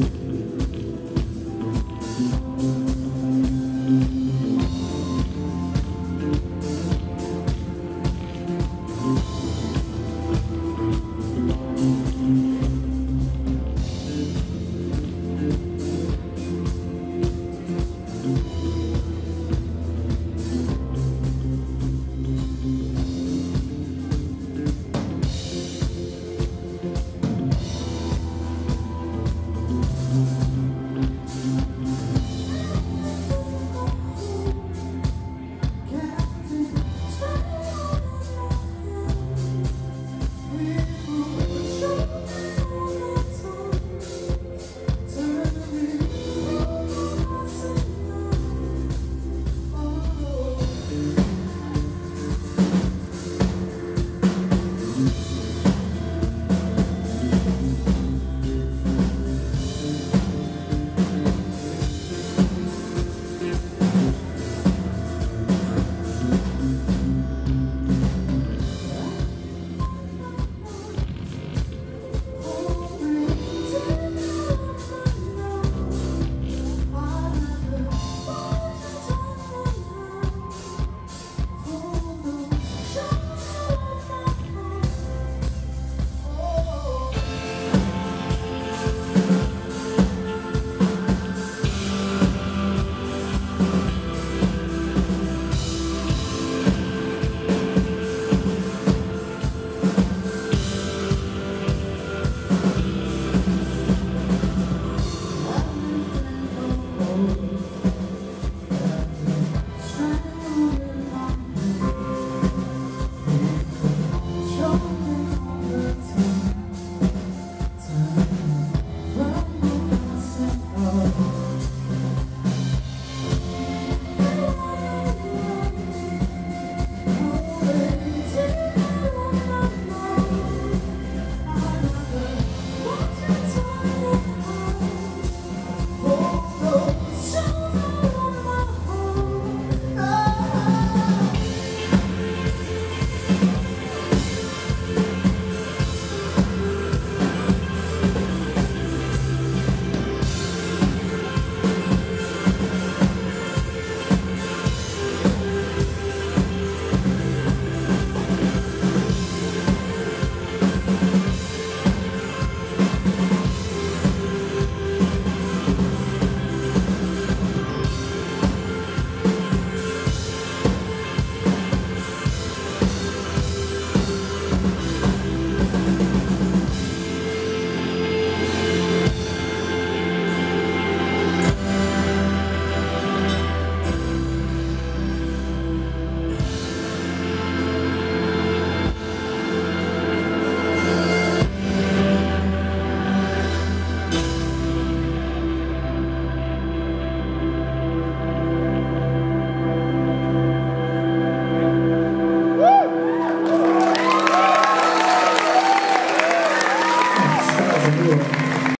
Bye.